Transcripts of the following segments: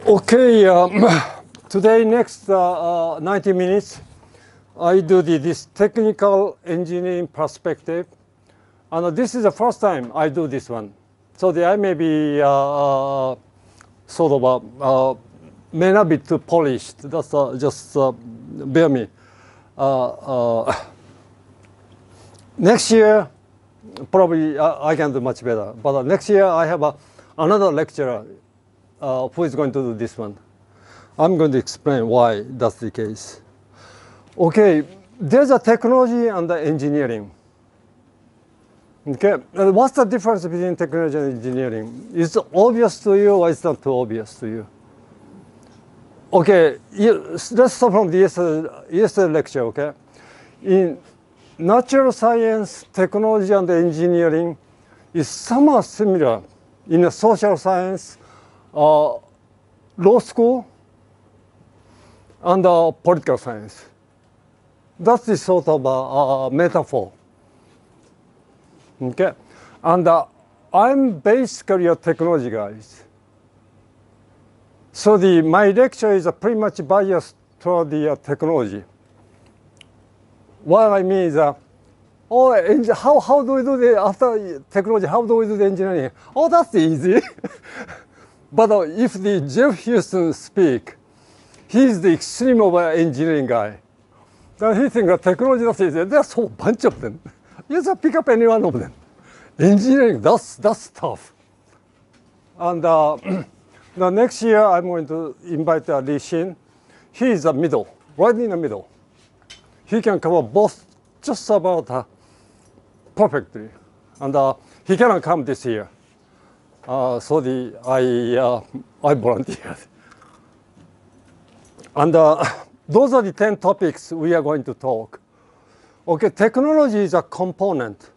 Okay, um, today next uh, uh, 90 minutes, I do the, this technical engineering perspective. And this is the first time I do this one. So the, I may be uh, uh sort of, uh, uh, may not be too polished. That's just bear me. next year, probably I can do much better. But next year I have another lecturer uh, who is going to do this one? I'm going to explain why that's the case. Okay, there's a technology and the engineering. Okay, and what's the difference between technology and engineering? Is it obvious to you or is not too obvious to you? Okay, let's start from the yesterday, yesterday lecture, okay? In natural science, technology and engineering is somewhat similar in the social science uh, law school and uh, political science. That's the sort of uh, metaphor. Okay, and I'm basically a technology guy. So the my lecture is pretty much biased toward the technology. What I mean is that oh, how, how do we do the, after technology, how do we do the engineering? Oh, that's easy. But uh, if the Geoff Huston speak, he's the extreme of an engineering guy. Then he thinks that technology, that's easy. There's a whole bunch of them. You just pick up any one of them. Engineering, that's, that's tough. And uh, next year, I'm going to invite uh, Xin. He is the middle, right in the middle. He can cover both just about uh, perfectly. And uh, he cannot come this year. Uh, so the, I, uh, I volunteered. And uh, those are the 10 topics we are going to talk. Okay, technology is a component,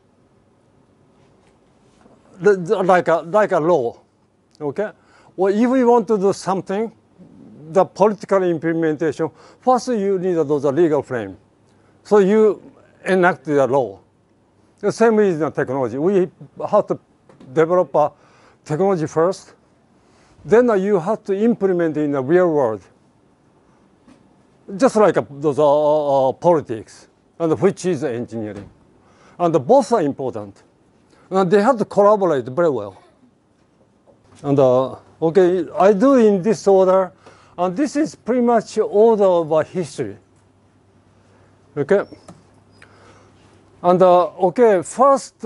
like a, like a law, okay? Well, if we want to do something, the political implementation, first you need those legal frame. So you enact the law. The same is the technology. We have to develop a technology first, then you have to implement in the real world. Just like those uh, uh, politics, and which is engineering. And both are important. And they have to collaborate very well. And uh, okay, I do in this order, and this is pretty much order of history. Okay. And uh, okay, first,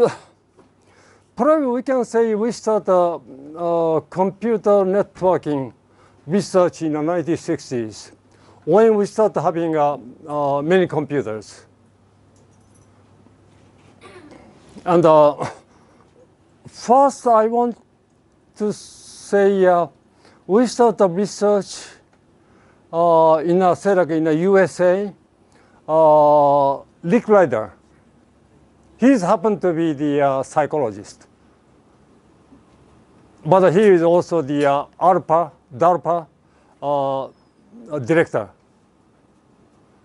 probably we can say we started uh, uh, computer networking research in the 1960s when we started having uh, uh, many computers. And uh, first I want to say uh, we started research in a, like in the USA, Licklider. He's happened to be the psychologist but he is also the uh, ARPA, DARPA uh, director.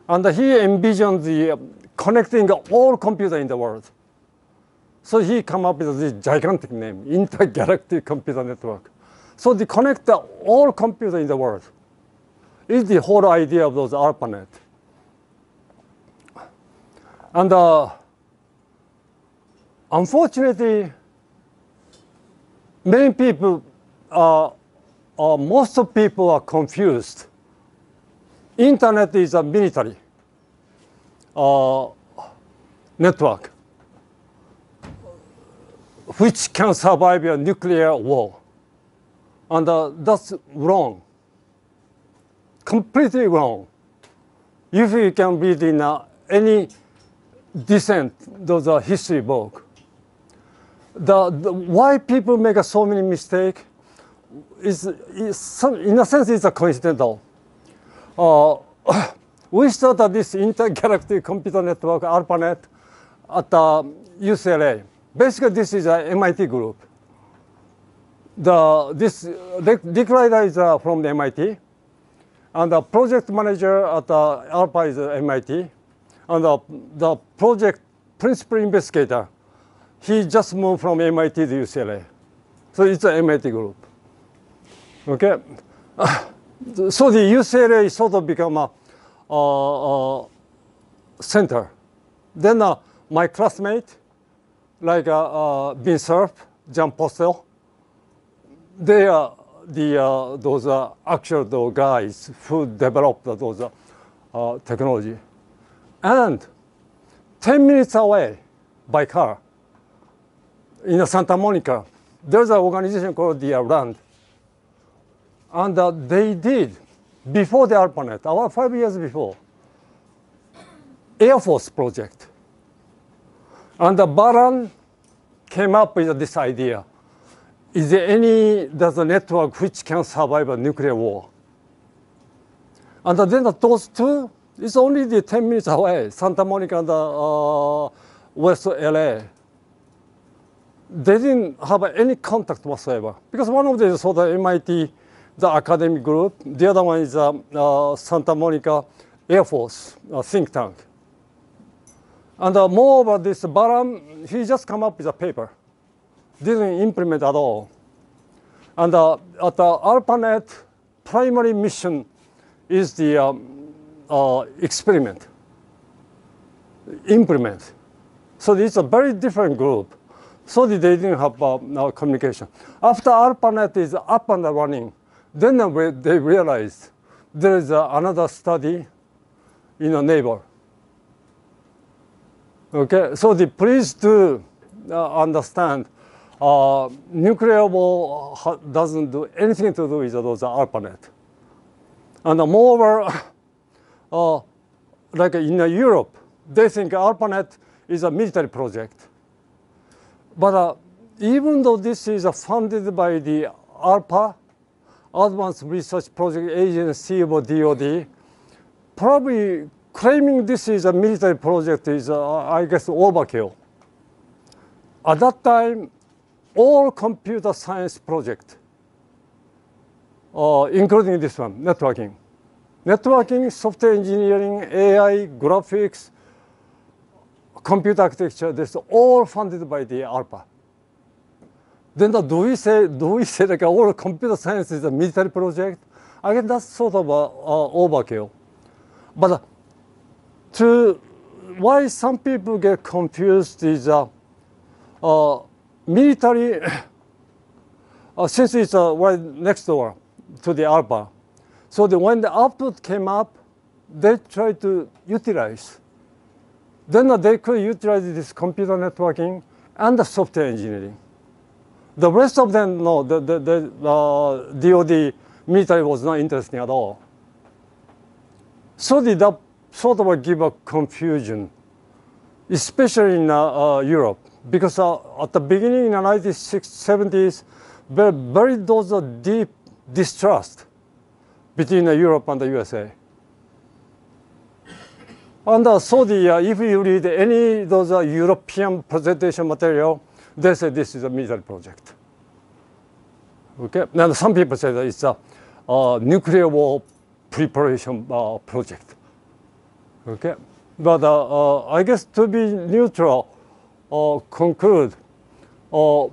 And he envisioned the uh, connecting all computers in the world. So he come up with this gigantic name, Intergalactic Computer Network. So they connect all computers in the world is the whole idea of those ARPANET. And uh, unfortunately, many people, uh, uh, most of people are confused. Internet is a military uh, network which can survive a nuclear war. And uh, that's wrong, completely wrong. If you can read in uh, any decent those are history book, the, the, why people make so many mistakes is, is some, in a sense it's a coincidental. Uh, we started this intergalactic computer network ARPANET at uh, UCLA. Basically, this is a MIT group. The, this, Licklider is uh, from the MIT, and the project manager at uh, ARPA is MIT, and the, the project principal investigator he just moved from MIT to UCLA. So it's an MIT group. Okay? so the UCLA sort of become a uh, uh, center. Then uh, my classmate, like uh, uh, Cerf, Jon Postel, they are the uh, those uh, actual guys who developed those uh, uh, technology. And 10 minutes away by car in Santa Monica, there's an organization called the RAND. And uh, they did, before the ARPANET, about five years before, Air Force project. And the Baran came up with this idea. Is there any there's a network which can survive a nuclear war? And then those two, it's only the 10 minutes away, Santa Monica and uh, West LA. They didn't have any contact whatsoever because one of them is for the MIT, the academic group. The other one is uh, uh, Santa Monica Air Force uh, think tank. And uh, moreover, this Baran, he just come up with a paper, didn't implement at all. And uh, at the ARPANET primary mission is the um, uh, experiment, implement. So it's a very different group. So they didn't have uh, no communication. After ARPANET is up and running, then they realized there is uh, another study in a neighbor. Okay, so the, please do uh, understand uh, nuclear war doesn't do anything to do with those ARPANET. And moreover, uh, like in Europe, they think ARPANET is a military project. But uh, even though this is uh, funded by the ARPA, Advanced Research Project Agency of DOD, probably claiming this is a military project is, uh, I guess, overkill. At that time, all computer science project, uh, including this one, networking. Networking, software engineering, AI, graphics, computer architecture, this all funded by the ARPA. Then the, do we say, do we say like all computer science is a military project? Again, that's sort of a, a overkill. But to why some people get confused is uh, uh, military, uh, since it's uh, right next door to the ARPA, so the, when the output came up, they tried to utilize. Then uh, they could utilize this computer networking and the software engineering. The rest of them, no, the, the, the uh, DOD military was not interesting at all. So did that sort of give a confusion, especially in uh, uh, Europe, because uh, at the beginning in the 1970s, very, very those deep distrust between Europe and the USA. And uh, so the, uh, if you read any those uh, European presentation material, they say this is a military project. Okay, now some people say that it's a, a nuclear war preparation uh, project. Okay, but uh, uh, I guess to be neutral, uh, conclude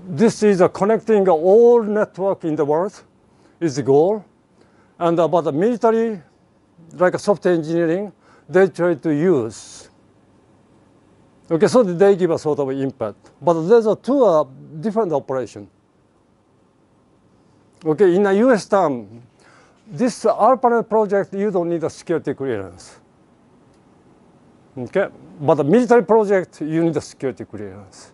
this is connecting all network in the world is the goal, and about the military, like software engineering, they try to use. Okay, so they give a sort of impact, but there's a two uh, different operation. Okay, in a U.S. term, this ARPANET project, you don't need a security clearance. Okay, but the military project, you need a security clearance.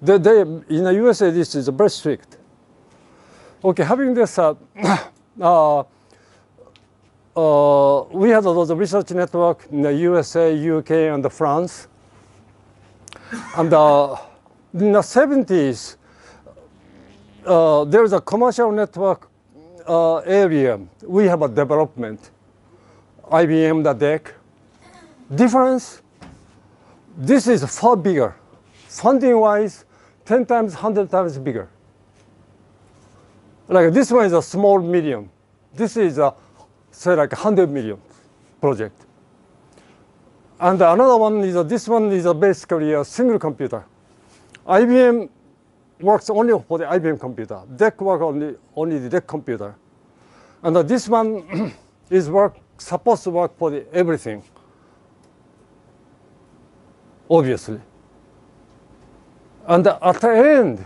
They, they, in the USA, this is very strict. Okay, having this, uh, uh, uh, we had a lot of research network in the USA, UK, and France. And uh, in the 70s, uh, there is a commercial network uh, area. We have a development. IBM, the DEC, difference, this is far bigger. Funding wise, 10 times, 100 times bigger. Like this one is a small medium. This is a, say like 100 million project. And another one is a, this one is a basically a single computer. IBM works only for the IBM computer. DEC works only, only the DEC computer. And this one is work supposed to work for the everything. Obviously. And at the end,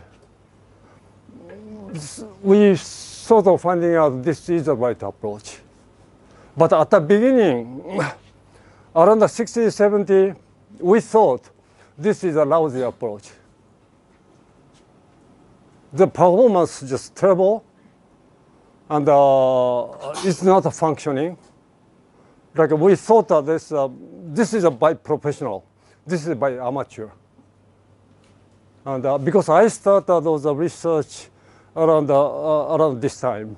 we sort of finding out this is the right approach. But at the beginning, around the 60, 70, we thought this is a lousy approach. The performance is just terrible, and uh, it's not functioning. Like we thought that this, uh, this is a by professional, this is by amateur. And uh, because I started those research around, uh, around this time.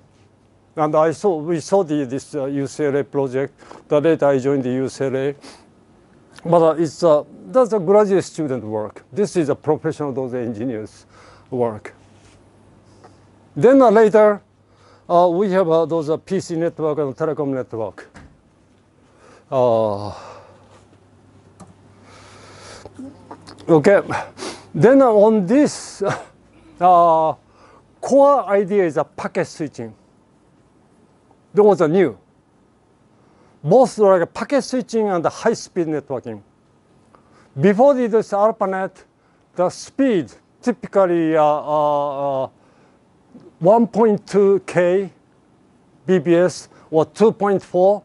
And I saw, we saw the, this uh, UCLA project. The later I joined the UCLA. But uh, it's, uh, that's a graduate student work. This is a professional those engineers work. Then uh, later, uh, we have uh, those uh, PC network and telecom network. Okay, then on this, core idea is a packet switching. That was a new. Both like packet switching and high-speed networking. Before this ARPANET, the speed typically uh, uh, uh 1.2K BPS or 2.4.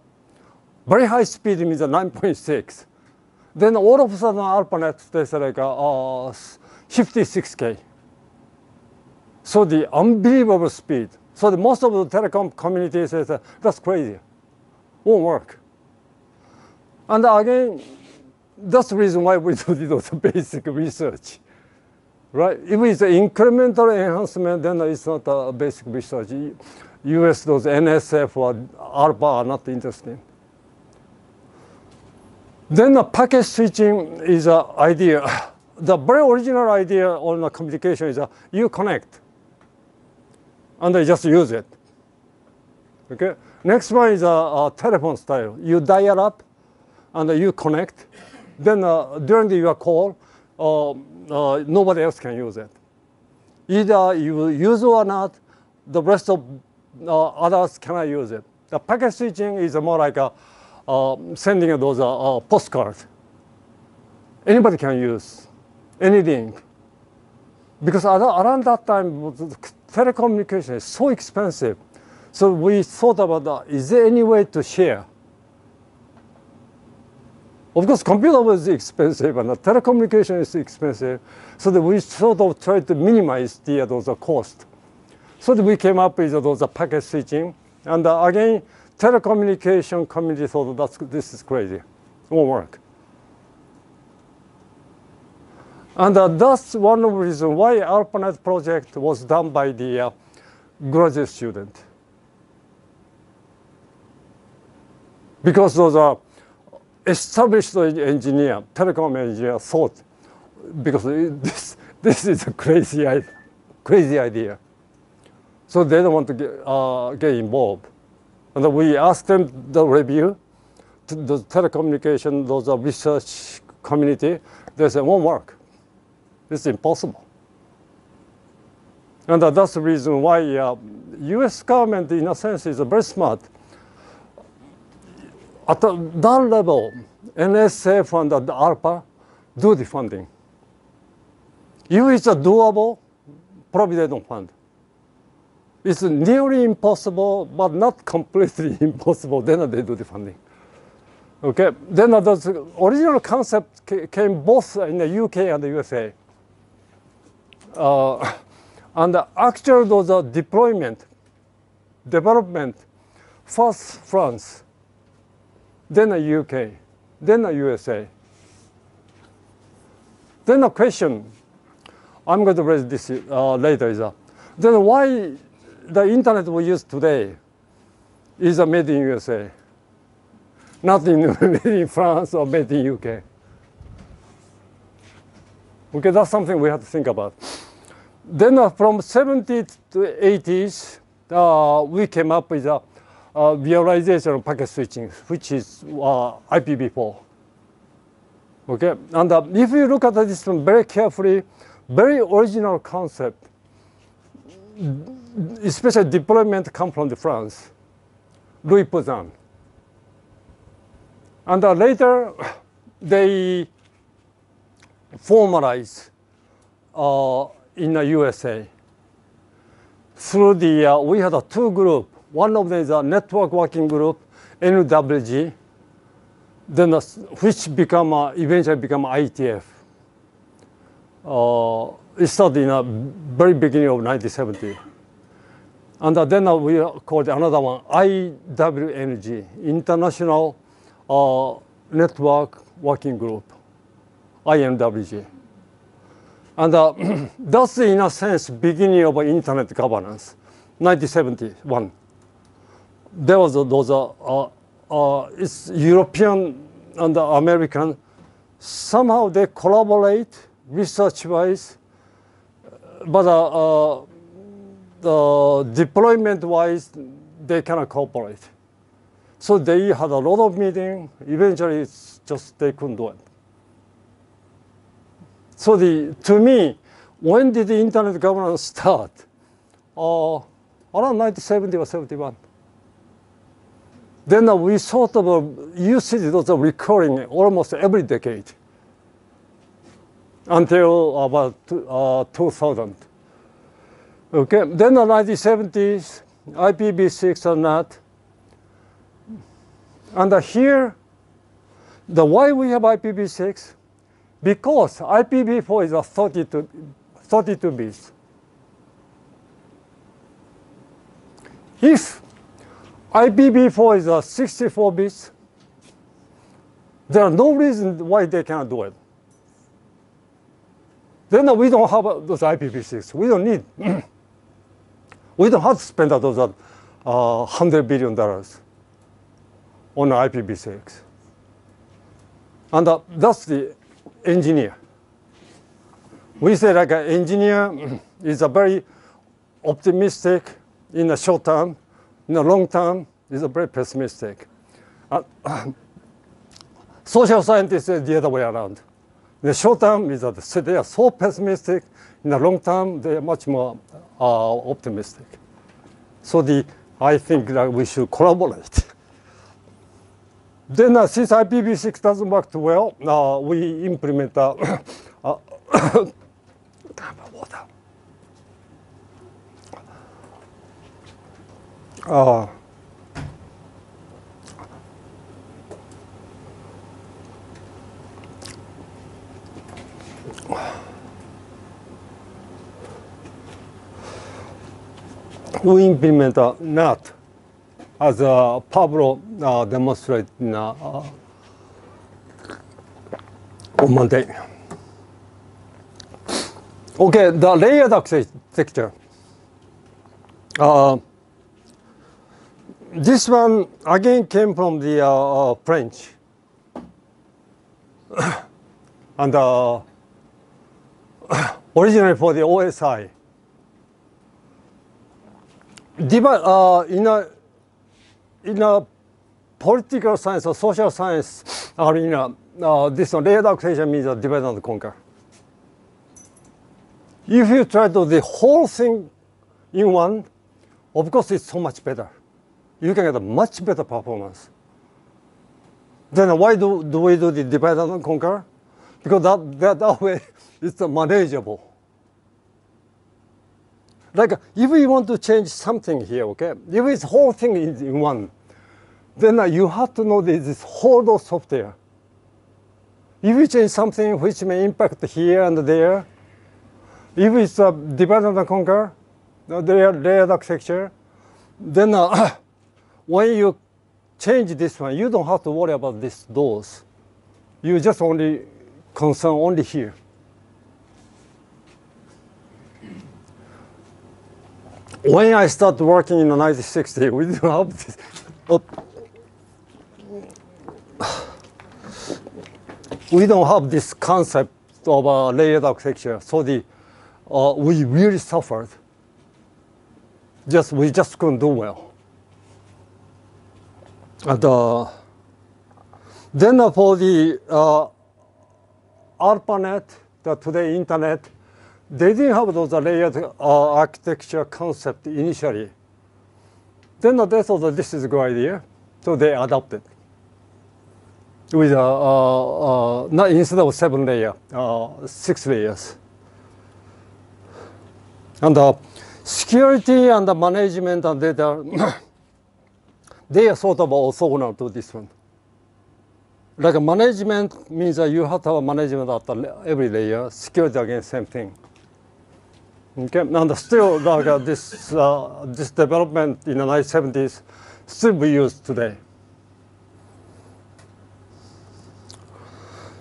Very high speed means 9.6. Then all of a sudden ARPANET, there's like uh, 56K. So the unbelievable speed. So the most of the telecom community says uh, that's crazy, won't work. And again, that's the reason why we do those basic research, right? If it's an incremental enhancement, then it's not a basic research. US, those NSF or ARPA are not interested. Then the packet switching is an idea. The very original idea on the communication is that you connect and I just use it. Okay. Next one is a, a telephone style. You dial up, and you connect. Then uh, during the, your call, uh, uh, nobody else can use it. Either you use it or not, the rest of uh, others cannot use it. The packet switching is more like a, uh, sending those uh, postcards. Anybody can use anything. Because around that time, telecommunication is so expensive. So we thought about that. Is there any way to share? Of course, computer is expensive and the telecommunication is expensive. So that we sort of tried to minimize the, uh, those uh, cost. So that we came up with uh, those packet switching. And uh, again, telecommunication community thought that's, this is crazy. It won't work. And uh, that's one of the reasons why ARPANET project was done by the uh, graduate student. Because those are established engineer, telecom engineer thought, because this, this is a crazy, crazy idea. So they don't want to get, uh, get involved. And we asked them the review, the telecommunication, those are research community, they said, won't work. It's impossible. And that's the reason why uh, U.S. government, in a sense, is very smart. At that level, NSF and the ARPA do the funding. If it's a doable, probably they don't fund. It's nearly impossible, but not completely impossible, then they do the funding. Okay, then the original concept came both in the UK and the USA. Uh, and the actual those uh, deployment, development, first France, then the UK, then the USA. Then the question, I'm going to raise this uh, later, is uh, then why the internet we use today is uh, made in USA, not in, made in France or made in UK? Okay, that's something we have to think about. Then uh, from 70s to 80s, uh, we came up with a, a realization of packet switching, which is uh, IPv4. Okay, and uh, if you look at this very carefully, very original concept, especially deployment come from the France. Louis Pouzin. And uh, later, they formalize uh, in the USA. Through the, uh, we had a two group. One of them is a network working group, NWG, then uh, which become uh, eventually become IETF. Uh, it started in the very beginning of 1970. And uh, then uh, we called another one IWNG, International uh, Network Working Group, INWG. And uh, that's in a sense beginning of internet governance, 1971. There was those uh, uh, it's European and American. Somehow they collaborate research-wise, but uh, uh, the deployment-wise, they cannot cooperate. So they had a lot of meeting. Eventually, it's just they couldn't do it. So the to me, when did the internet governance start? Uh, around 1970 or 71. Then uh, we sort of uh, usage was recurring almost every decade until about uh, 2000. Okay, then the 1970s, IPv6 or not. And uh, here, the why we have IPv6? Because IPv4 is a 32, 32 bits. If IPv4 is a 64 bits, there are no reason why they cannot do it. Then we don't have those IPv6. We don't need. we don't have to spend those uh, hundred billion dollars on IPv6. And uh, that's the engineer. We say like an engineer is a very optimistic in the short term, in the long term is a very pessimistic. Uh, social scientists is the other way around. In the short term is that they are so pessimistic. In the long term, they are much more uh, optimistic. So the, I think that we should collaborate. Then uh, since IPv6 doesn't work too well, uh, we implement uh, uh, water. Uh, we implement a NAT as uh, Pablo uh, demonstrated uh, on Monday. Okay, the layered architecture. Uh, this one again came from the uh, French. and uh, originally for the OSI. Divide, uh, in a in a political science or social science arena, uh, this one, layered architecture means a divide and conquer. If you try to do the whole thing in one, of course it's so much better. You can get a much better performance. Then why do, do we do the divide and conquer? Because that, that, that way it's manageable. Like if you want to change something here, okay, if it's whole thing in, in one, then uh, you have to know this, this whole software. If you change something which may impact here and there, if it's a divide and conquer, the layered architecture, then uh, when you change this one, you don't have to worry about this doors. You just only concern only here. When I started working in the 1960s, we didn't have this. Oh, we don't have this concept of a layered architecture, so the uh, we really suffered. Just we just couldn't do well. And uh, then for the uh, ARPANET, the today internet, they didn't have those layered uh, architecture concept initially. then they thought that this is a good idea, so they adopted with uh, uh, uh, not instead of seven layer, uh, six layers. And the security and the management and data, they are sort of orthogonal to this one. Like management means that you have to have management at the, every layer. Security again, same thing. Okay, and still like uh, this uh, this development in the 1970s still be used today.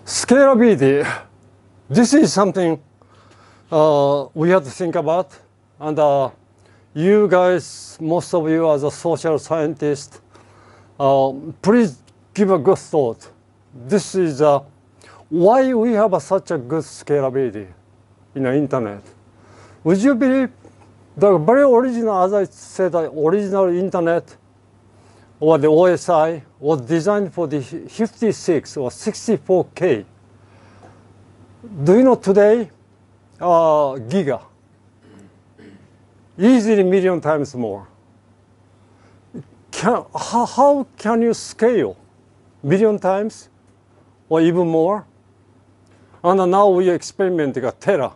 Scalability. This is something uh, we have to think about, and uh, you guys, most of you as a social scientist, uh, please give a good thought. This is uh, why we have a, such a good scalability in the internet. Would you believe the very original, as I said, the original internet or the OSI was designed for the 56 or 64K. Do you know today, uh, giga, easily million times more. Can, how, how can you scale million times or even more? And now we experiment a tera.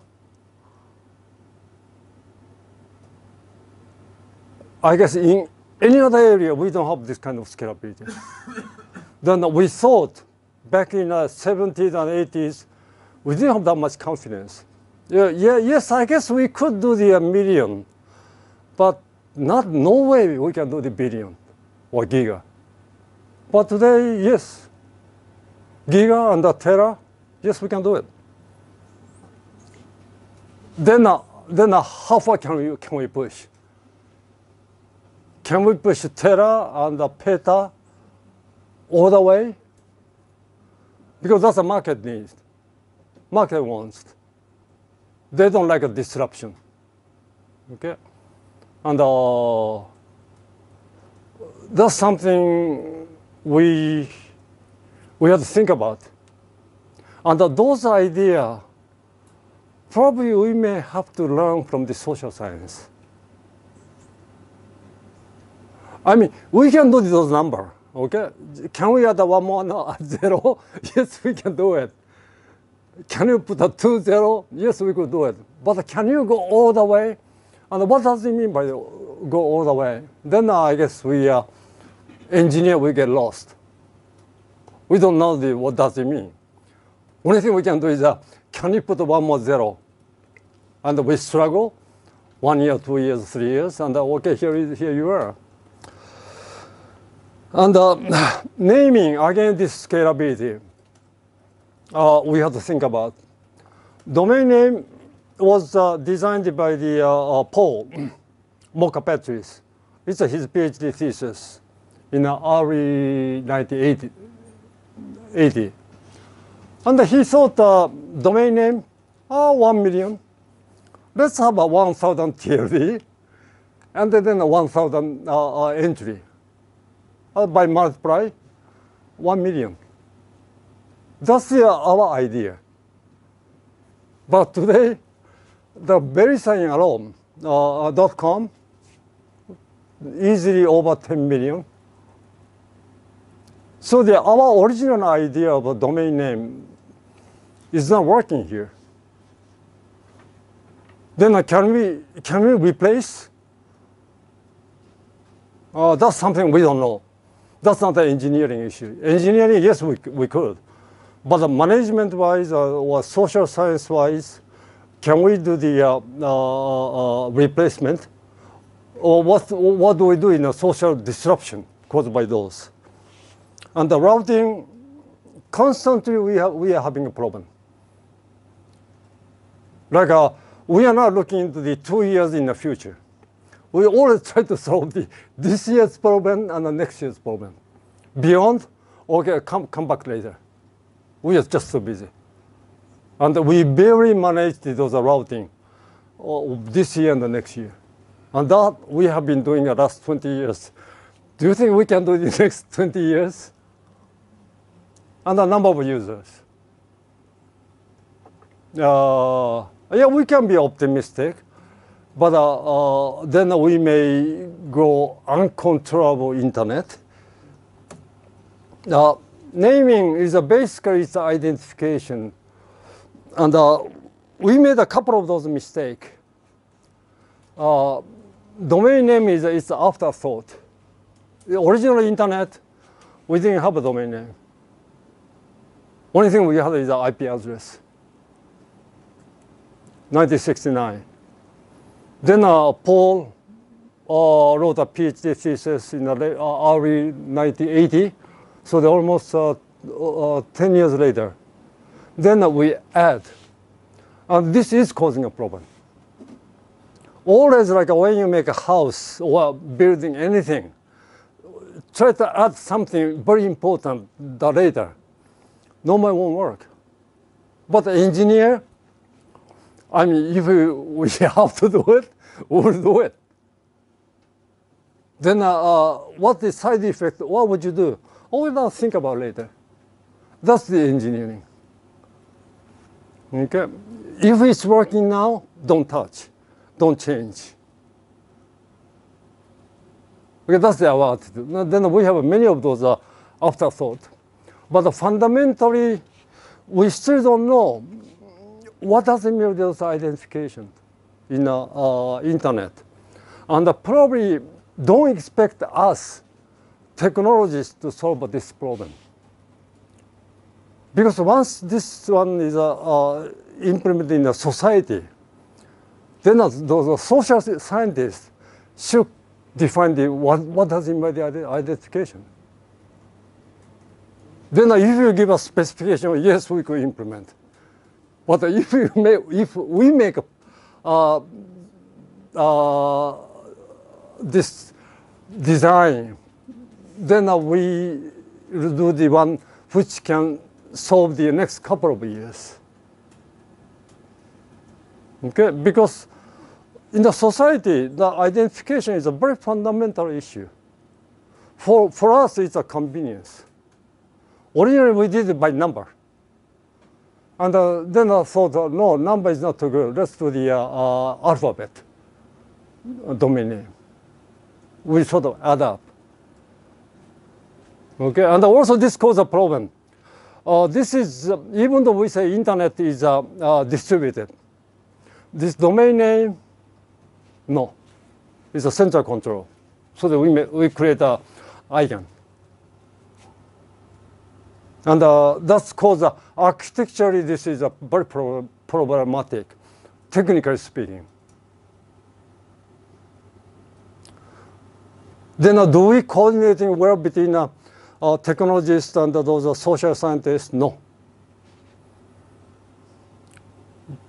I guess in any other area, we don't have this kind of scalability. then we thought back in the 70s and 80s, we didn't have that much confidence. Yeah, yeah, yes, I guess we could do the million, but not no way we can do the billion or giga. But today, yes, giga and the tera, yes, we can do it. Then, uh, then uh, how far can we, can we push? Can we push tera and the peta all the way? Because that's a market need. Market wants. They don't like a disruption. Okay? And uh, that's something we, we have to think about. And uh, those ideas, probably we may have to learn from the social science. I mean, we can do those number. Okay, can we add one more no, zero? yes, we can do it. Can you put a two zero? Yes, we could do it. But can you go all the way? And what does it mean by go all the way? Then uh, I guess we uh, engineer we get lost. We don't know the, what does it mean. Only thing we can do is uh, can you put one more zero? And we struggle, one year, two years, three years, and uh, okay, here, here you are. And uh, naming, again, this scalability, uh, we have to think about. Domain name was uh, designed by the uh, uh, Paul Mockapetris. It's his PhD thesis in the early 1980. And he thought uh, domain name, oh, 1 million. Let's have a 1,000 TLD and then a 1,000 entry uh, by multiply 1 million. That's our idea. But today, the VeriSign alone, uh, uh .com, easily over 10 million. So the, our original idea of a domain name is not working here. Then uh, can we can we replace? Uh, that's something we don't know. That's not an engineering issue. Engineering, yes, we, we could. But the management-wise uh, or social science-wise, can we do the uh, uh, replacement? Or what, what do we do in a social disruption caused by those? And the routing, constantly we, have, we are having a problem. Like uh, we are not looking into the two years in the future we always try to solve the, this year's problem and the next year's problem. Beyond, okay, come, come back later. We are just so busy. And we barely managed those routing uh, this year and the next year. And that we have been doing the last 20 years. Do you think we can do the next 20 years? And the number of users. Uh, yeah, we can be optimistic. But uh, uh, then we may go uncontrollable internet. Uh, naming is a basically it's identification, and uh, we made a couple of those mistakes. Uh, domain name is it's afterthought. The original internet, we didn't have a domain name. Only thing we had is an IP address. 1969. Then uh, Paul uh, wrote a PhD thesis in the uh, early 1980, so almost uh, uh, 10 years later. Then we add, and this is causing a problem. Always like when you make a house or building anything, try to add something very important the later. Normally won't work. But the engineer, I mean, if we, have to do it, we'll do it. Then uh, uh, what the side effect, what would you do? Oh, we'll think about later. That's the engineering. Okay? If it's working now, don't touch, don't change. Okay, that's our attitude. Then we have many of those uh, afterthought. But fundamentally, we still don't know what does it mean those identification in the uh, internet. And probably don't expect us technologists to solve this problem. Because once this one is uh, uh, implemented in the society, then uh, those social scientists should define the, what, what does it mean by the identification. Then if you give a specification, yes, we could implement. But if we make, if we make uh, uh, this design, then we do the one which can solve the next couple of years. Okay, because in the society, the identification is a very fundamental issue. For, for us, it's a convenience. Originally, we did it by number. And uh, then I thought, uh, no, number is not too good. Let's do the uh, uh alphabet domain name. We sort of add up. Okay, and also this causes a problem. Uh, this is, uh, even though we say internet is distributed, this domain name, no, it's a central control. So that we, may, we create a ICANN. And that's caused architecturally this is a very pro problematic, technically speaking. Then uh, do we coordinating well between uh, uh, technologists and those uh, social scientists? No.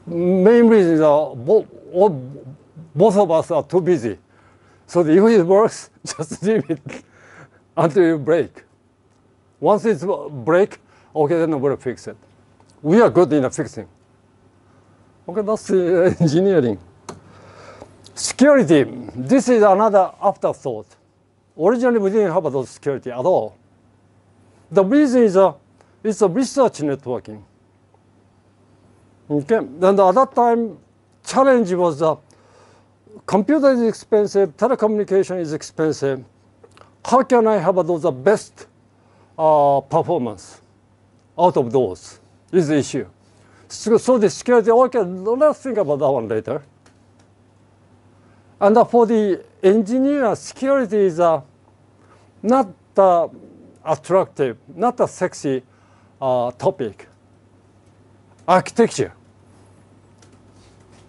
Main reason is uh, both, both of us are too busy. So if it works, just leave it until you break. Once it's break, okay, then we'll fix it. We are good in fixing. Okay, that's uh, engineering. Security, this is another afterthought. Originally, we didn't have those security at all. The reason is uh, it's a research networking. Okay, and at that time, challenge was uh, computer is expensive, telecommunication is expensive. How can I have those the best uh, performance out of those is the issue. So, so the security, okay, let's think about that one later. And uh, for the engineer, security is uh, not uh, attractive, not a sexy uh, topic. Architecture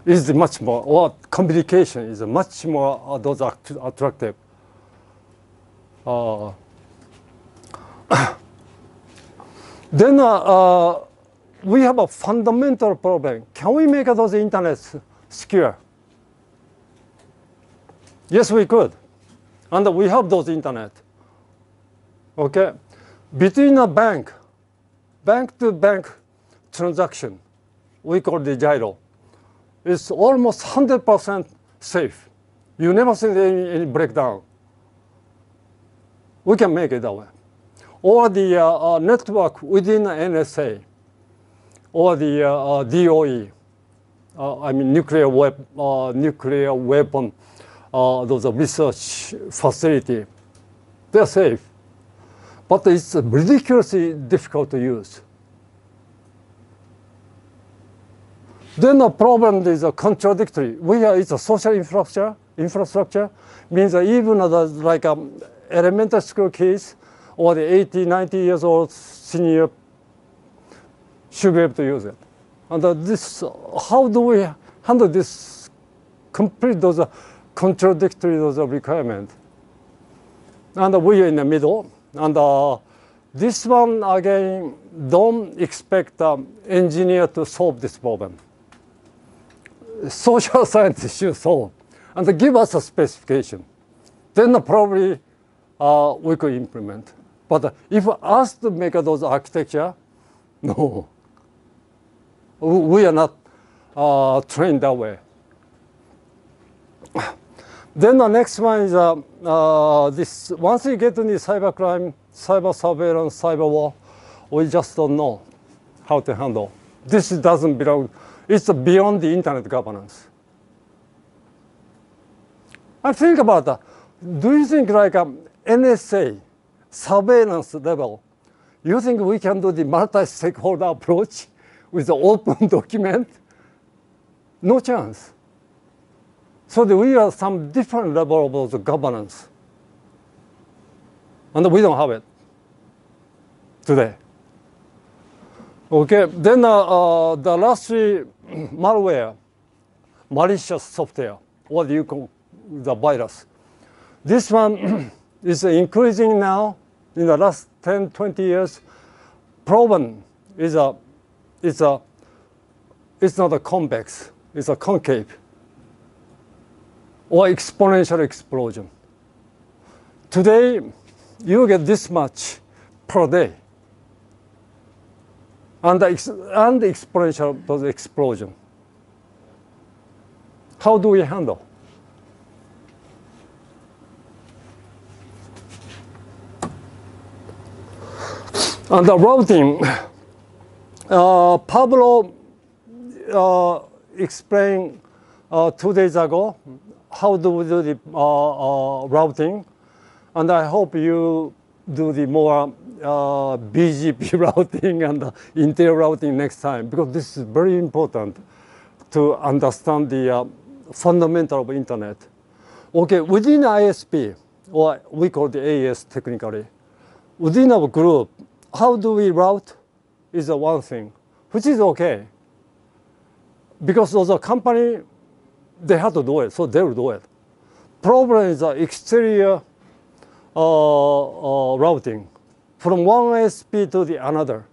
is much more, or communication is much more uh, those attractive. Uh, then uh, uh, we have a fundamental problem. Can we make those internets secure? Yes, we could. And we have those internet. Okay? Between a bank, bank to bank transaction, we call the giro, it's almost 100% safe. You never see any, any breakdown. We can make it that way or the uh, uh, network within NSA or the uh, DOE, uh, I mean nuclear, uh, nuclear weapon, those research facility. They're safe, but it's ridiculously difficult to use. Then the problem is a contradictory. We are, it's a social infrastructure, infrastructure means even the, like um, elementary school kids or the 80, 90 years old senior should be able to use it. And uh, this, how do we handle this complete those uh, contradictory those uh, requirements? And we are in the middle. And uh, this one again, don't expect um, engineer to solve this problem. Social scientists should solve and give us a specification. Then probably uh, we could implement. But if asked to make those architecture, no. We are not uh, trained that way. Then the next one is uh, uh, this. Once you get into cybercrime, cyber surveillance, cyber war, we just don't know how to handle. This doesn't belong. It's beyond the internet governance. I think about that. Do you think like um, NSA surveillance level? You think we can do the multi-stakeholder approach with the open document? No chance. So we are some different level of the governance. And we don't have it today. Okay, then uh, uh, the lastly, malware, malicious software, what do you call the virus. This one is increasing now in the last 10, 20 years. Proven is a, it's a, it's not a convex, it's a concave or exponential explosion. Today, you get this much per day. And the, and the exponential explosion. How do we handle? And the routing, uh, Pablo uh, explained uh, two days ago how do we do the uh, uh, routing, and I hope you do the more uh, BGP routing and Intel routing next time because this is very important to understand the fundamental of internet. Okay, within ISP, or we call the AES technically, within our group, how do we route is the one thing, which is okay. Because as a company, they have to do it, so they will do it. Problem is the exterior uh, uh, routing from one ISP to the another.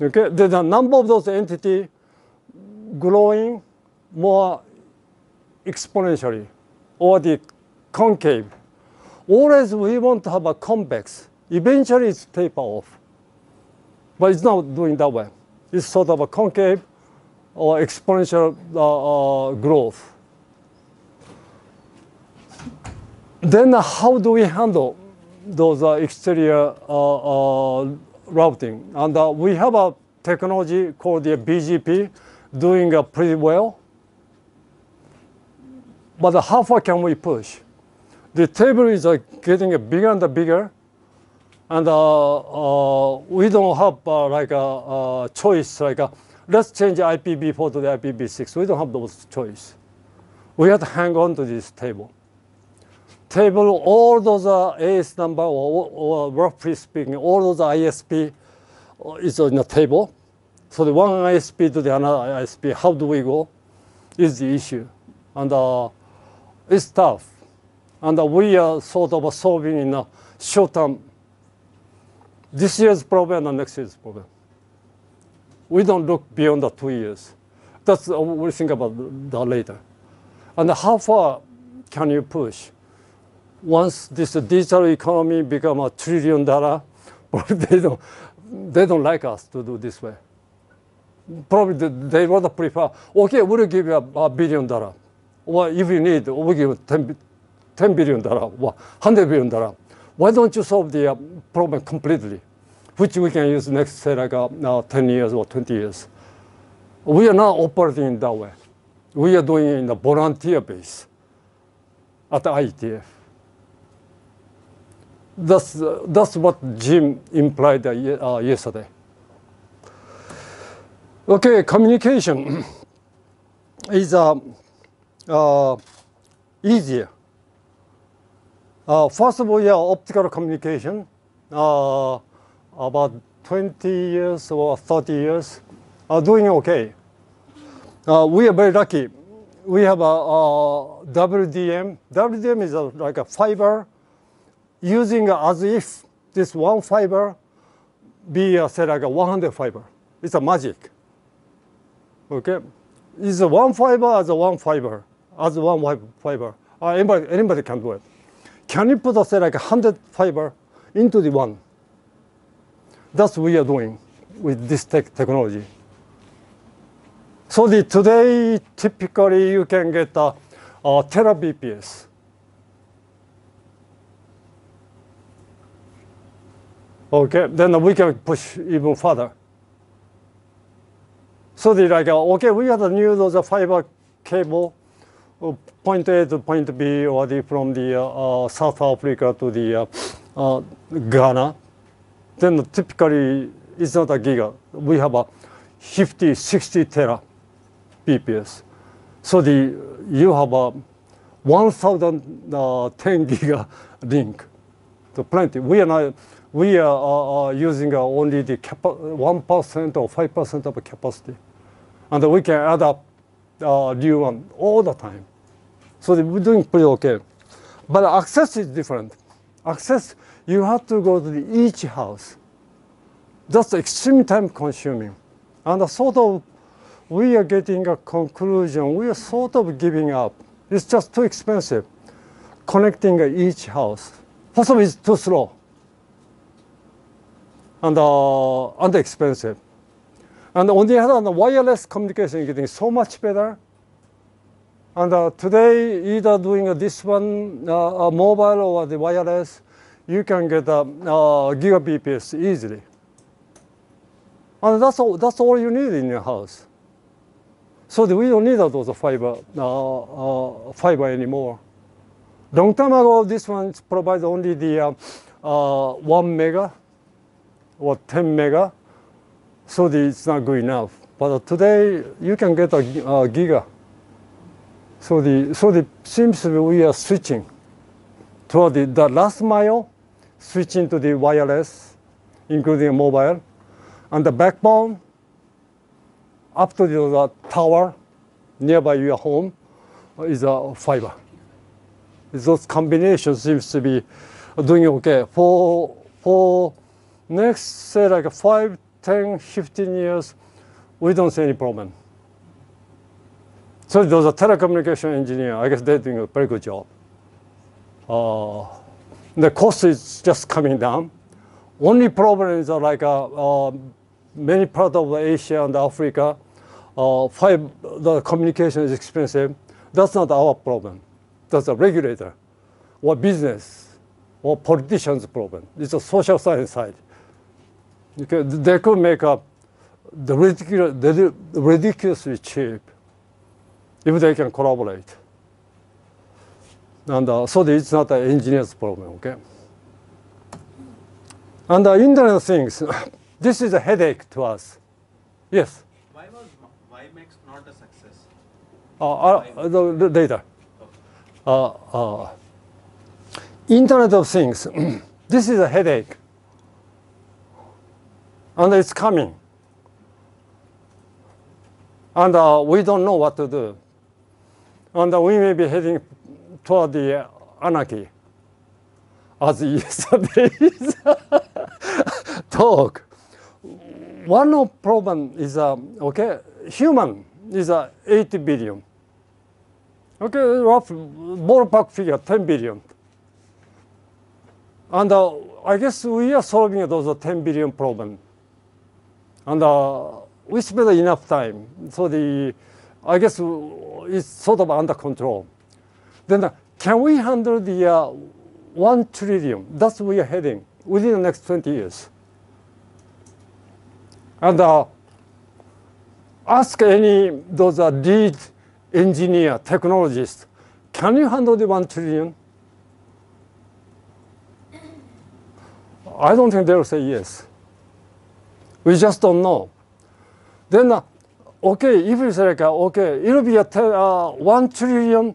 Okay, the number of those entities growing more exponentially or the concave. Always we want to have a convex Eventually it's taper off. But it's not doing that way. It's sort of a concave or exponential uh, uh, growth. Then uh, how do we handle those uh, exterior uh, uh, routing? And we have a technology called the BGP doing pretty well. But how far can we push? The table is getting bigger and bigger and uh, uh, we don't have uh, like a, choice like let's change IPv4 to the IPv6. We don't have those choice. We have to hang on to this table. Table, all those uh, AS number, or, or roughly speaking, all those ISP is in the table. So the one ISP to the another ISP, how do we go, is the issue. And uh, it's tough. And uh, we are sort of solving in a short term this year's problem and next year's problem. We don't look beyond the two years. That's uh, we'll think about that later. And how far can you push? Once this digital economy become a trillion dollar, they don't, they don't like us to do this way. Probably they rather prefer, okay, we'll give you a, a billion dollar. Or if you need, we'll give you 10, 10 billion dollar, 100 billion dollar. Why don't you solve the uh, problem completely, which we can use next, say, like uh, 10 years or 20 years? We are not operating in that way. We are doing it in a volunteer base at the IETF. That's, uh, that's what Jim implied uh, uh, yesterday. Okay, communication is uh, uh, easier. First of all, yeah, optical communication, about 20 years or 30 years, are doing okay. We are very lucky. We have a, a WDM. WDM is a, like a fiber using as if this one fiber be uh, say like a 100 fiber. It's a magic. Okay, it's a one fiber as a one fiber as one fiber. Uh, anybody, anybody can do it. Can you put say like a 100 fiber into the one? That's what we are doing with this tech technology. So the, today, typically you can get a, a terabps. Okay, then we can push even further. So the like, uh, okay, we have a new those fiber cable, uh, point A to point B, or the from the uh, uh South Africa to the uh, uh, Ghana. Then typically it's not a giga. We have a 50, 60 tera bps. So the you have a 1,010 giga link. So plenty. We are not we are uh, using uh, only the 1% or 5% of capacity. And we can add up uh, new one all the time. So we're doing pretty okay. But access is different. Access, you have to go to the, each house. That's extremely time consuming. And sort of, we are getting a conclusion, we are sort of giving up. It's just too expensive, connecting each house. First it's too slow and, uh, and expensive. And on the other hand, wireless communication is getting so much better. And uh, today, either doing this one, uh, mobile or the wireless, you can get a uh, uh gigabps easily. And that's all, that's all you need in your house. So we don't need those fiber, uh, uh, fiber anymore. Long time ago, this one provides only the uh, one mega or 10 mega, so it's not good enough. But today you can get a, a giga. So the so the seems we are switching toward the, the last mile, switching to the wireless, including mobile, and the backbone up to the, the tower nearby your home is a fiber. Those combinations seems to be doing okay. For for next, say like 5, 10, 15 years, we don't see any problem. So those are telecommunication engineer, I guess they're doing a very good job. Uh, the cost is just coming down. Only problem is uh, like uh, uh, many parts of Asia and Africa, uh, five, the communication is expensive. That's not our problem. That's a regulator or business or politician's problem. It's a social science side. Because they could make up the, ridiculous, the ridiculously cheap if they can collaborate. And uh, so it's not an engineer's problem, okay? And the uh, Internet of Things, this is a headache to us. Yes? Why was WiMAX not a success? Uh, uh, the, the data. Uh, uh, Internet of Things, this is a headache and it's coming. And uh, we don't know what to do. And uh, we may be heading toward the anarchy, as yesterday's talk. One of problem is, uh, okay, human is uh, 80 billion. Okay, rough ballpark figure, 10 billion. And uh, I guess we are solving those 10 billion problems and uh, we spend enough time. So the, I guess it's sort of under control. Then uh, can we handle the uh, one trillion? That's where we are heading within the next 20 years. And uh, ask any those uh, lead engineer, technologists, can you handle the one trillion? I don't think they'll say yes. We just don't know. Then, uh, okay, if you say like, okay, it'll be a uh, one trillion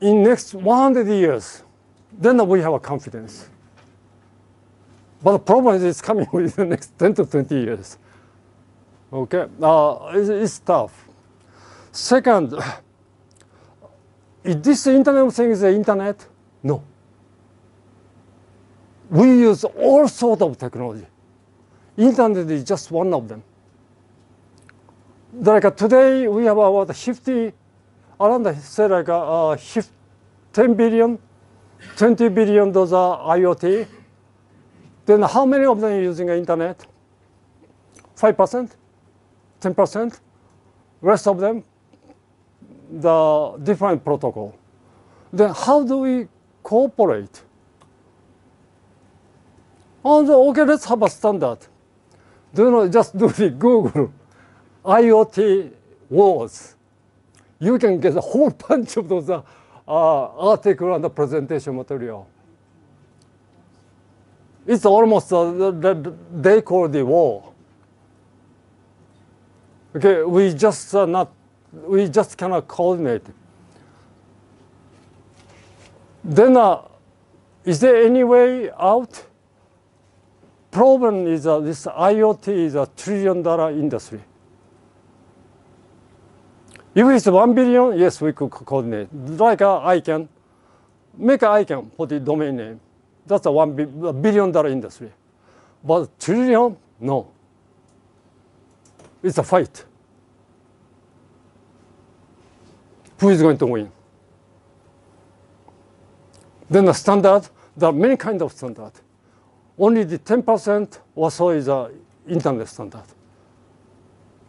in next 100 years, then we have a confidence. But the problem is it's coming within the next 10 to 20 years. Okay, uh, it's, it's tough. Second, is this Internet of Things the Internet? No. We use all sort of technology. Internet is just one of them. Like today, we have about 50, around say like uh, uh, 10 billion, 20 billion those are IoT. Then how many of them are using the internet? 5%, 10%. Rest of them, the different protocol. Then how do we cooperate? Oh, okay, let's have a standard. Do not just do the Google IoT words. You can get a whole bunch of those uh, and the presentation material. It's almost uh, the, the, they call the war. Okay, we just uh, not, we just cannot coordinate. Then, uh, is there any way out? Problem is uh, this IoT is a trillion dollar industry. If it's one billion, yes, we could coordinate. Like uh, ICANN, make an ICANN for the domain name. That's a a billion dollar industry. But trillion, no. It's a fight. Who is going to win? Then the standard, there are many kinds of standard. Only the 10% or so is a internet standard.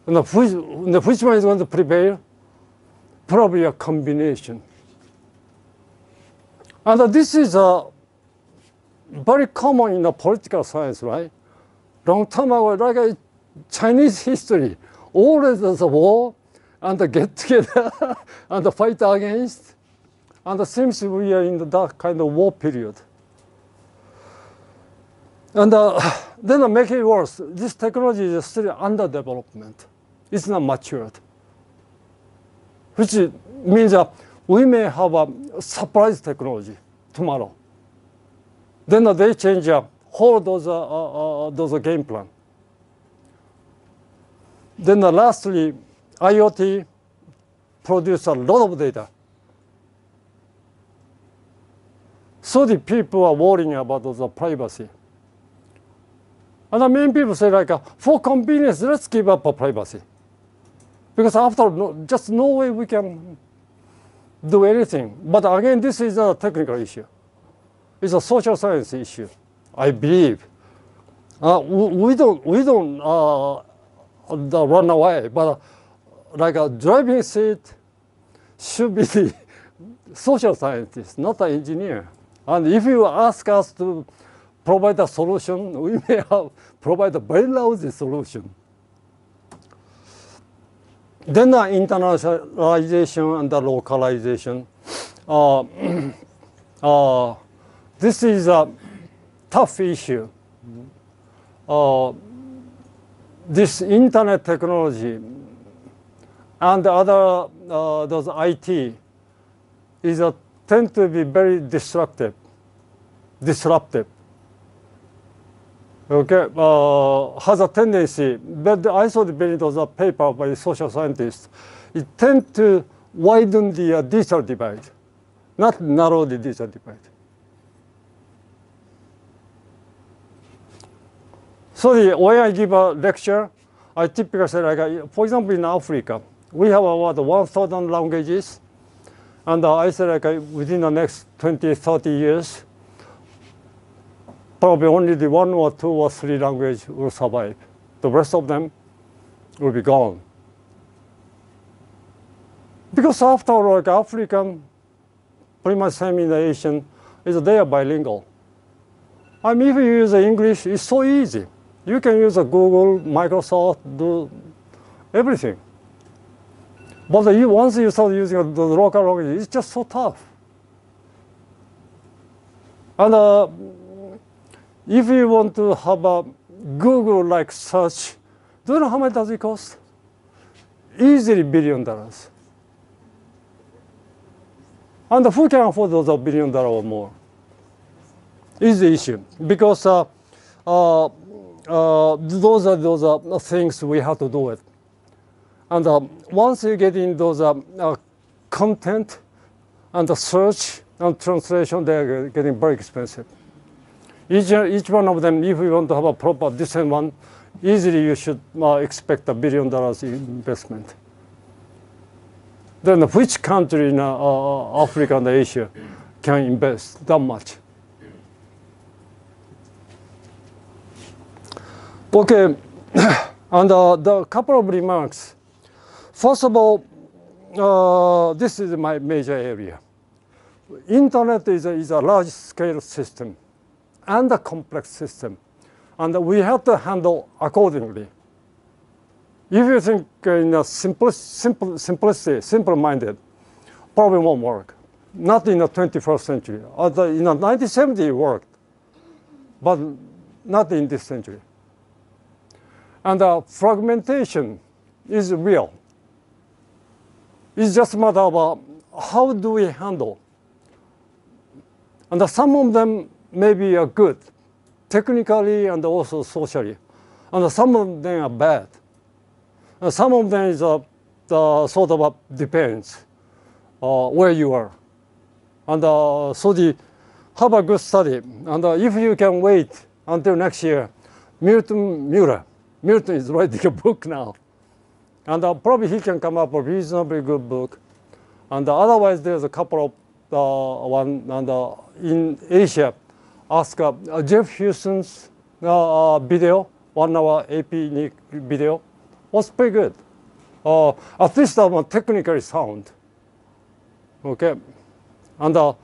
And the the which one is going to prevail? Probably a combination. And this is a very common in the political science, right? Long time ago, like Chinese history, always there's a war and they get together and fight against. And it seems we are in that kind of war period. And uh, then to make it worse, this technology is still under development. It's not matured. Which means that we may have a surprise technology tomorrow. Then they change uh, whole those, uh, uh, uh, those game plan. Then uh, lastly, IoT produce a lot of data. So the people are worrying about uh, privacy. And the main people say like, uh, for convenience, let's give up uh, privacy. Because after no, just no way we can do anything. But again, this is a technical issue. It's a social science issue, I believe. Uh, we, don't, we don't uh, run away, but uh, like a driving seat should be the social scientist, not an engineer. And if you ask us to provide a solution, we may have provide a very lousy solution. Then the internationalization and the localization. Uh, uh, this is a tough issue. Uh, this internet technology and other uh, those IT is a, tend to be very destructive, disruptive. Okay, uh, has a tendency, but I saw the Benito of the paper by social scientist. It tends to widen the uh, digital divide, not narrow the digital divide. So the way I give a lecture, I typically say like, uh, for example, in Africa, we have about 1,000 languages. And uh, I say like uh, within the next 20, 30 years, probably only the one or two or three language will survive. The rest of them will be gone. Because after all, like African, pretty much same in the Asian, is they are bilingual. I mean, if you use English, it's so easy. You can use a Google, Microsoft, do everything. But you, once you start using the local language, it's just so tough. And uh, if you want to have a Google-like search, do you know how much does it cost? Easily billion dollars. And who can afford those billion dollar or more? Is the issue because uh, uh, uh, those are those are things we have to do it. And uh, once you get in those uh, uh, content and the search and translation, they're getting very expensive. Each, each one of them, if you want to have a proper decent one, easily you should uh, expect a billion dollars investment. Then which country in uh, uh, Africa and Asia can invest that much? Okay, and uh, the couple of remarks. First of all, uh, this is my major area. Internet is a, is a large scale system and a complex system, and we have to handle accordingly. If you think in a simple, simple, simplicity, simple-minded, probably won't work. Not in the 21st century. In the 1970s it worked, but not in this century. And the fragmentation is real. It's just a matter of how do we handle. And some of them may be uh, good, technically and also socially. And some of them are bad. And some of them is the sort of uh, depends uh, where you are. And uh, so the, have a good study. And uh, if you can wait until next year, Milton Mueller, Milton is writing a book now. And uh, probably he can come up with a reasonably good book. And uh, otherwise, there's a couple of uh, one and in Asia, ask uh, Geoff Huston's uh, uh, video, one hour AP video, was pretty good. Uh, at least uh, technically sound. Okay, and uh,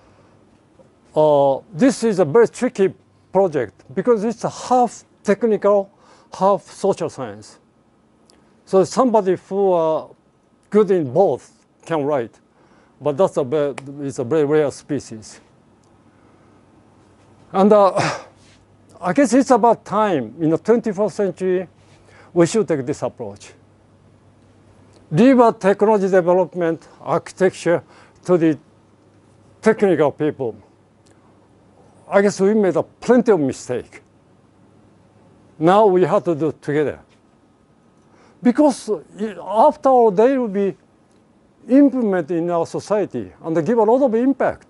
uh, this is a very tricky project because it's half technical, half social science. So somebody who are good in both can write, but that's a very, it's a very rare species. And uh, I guess it's about time in the 21st century we should take this approach. Leave our technology development, architecture to the technical people. I guess we made a plenty of mistake. Now we have to do it together. Because after all, they will be implemented in our society and give a lot of impact.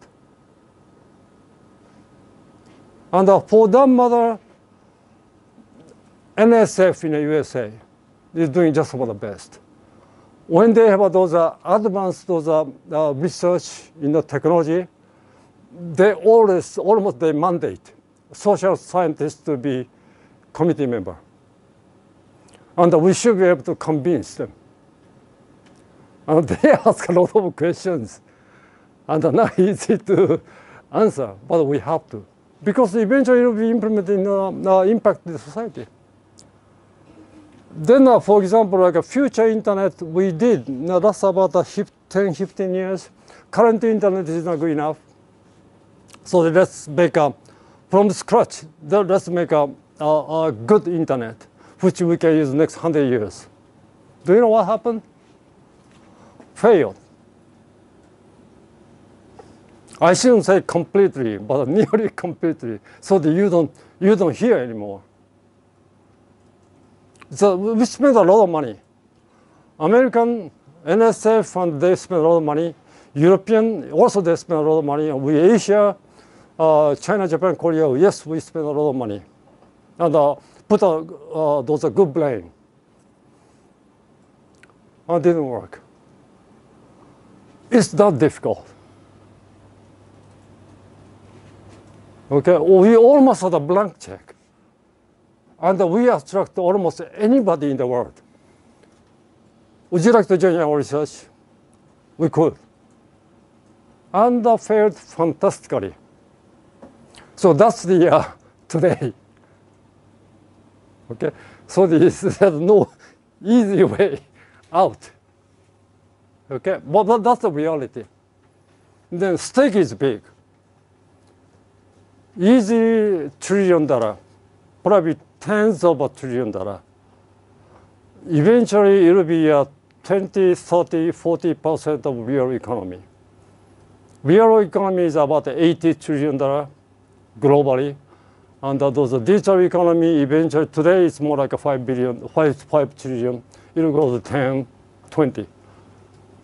And for that matter, NSF in the USA is doing just about the best. When they have those uh, advanced those uh, uh, research in the technology, they always almost they mandate social scientists to be committee member. And we should be able to convince them. And they ask a lot of questions, and not easy to answer, but we have to because eventually it will be implemented in uh, uh, impact the society. Then, uh, for example, like a future internet, we did. Now that's about uh, 10, 15 years. Current internet is not good enough. So let's make a, from scratch, let's make a, a, a good internet, which we can use next 100 years. Do you know what happened? Failed. I shouldn't say completely, but nearly completely, so that you don't, you don't hear anymore. So we spend a lot of money. American NSF and they spend a lot of money. European also they spend a lot of money. We Asia, uh, China, Japan, Korea, yes, we spend a lot of money. And uh, put a, uh, those a good blame. And it didn't work. It's not difficult. Okay, we almost had a blank check. And we attract almost anybody in the world. Would you like to join our research? We could. And uh, failed fantastically. So that's the uh, today. Okay, so this, there's no easy way out. Okay, but, but that's the reality. Then stake is big. Easy trillion dollar, probably tens of a trillion dollar. Eventually, it will be a 20, 30, 40 percent of real economy. Real economy is about 80 trillion dollar globally, and those digital economy eventually today is more like a 5 billion, 5, 5 trillion. It will go to 10, 20.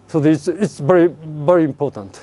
So this it's very very important.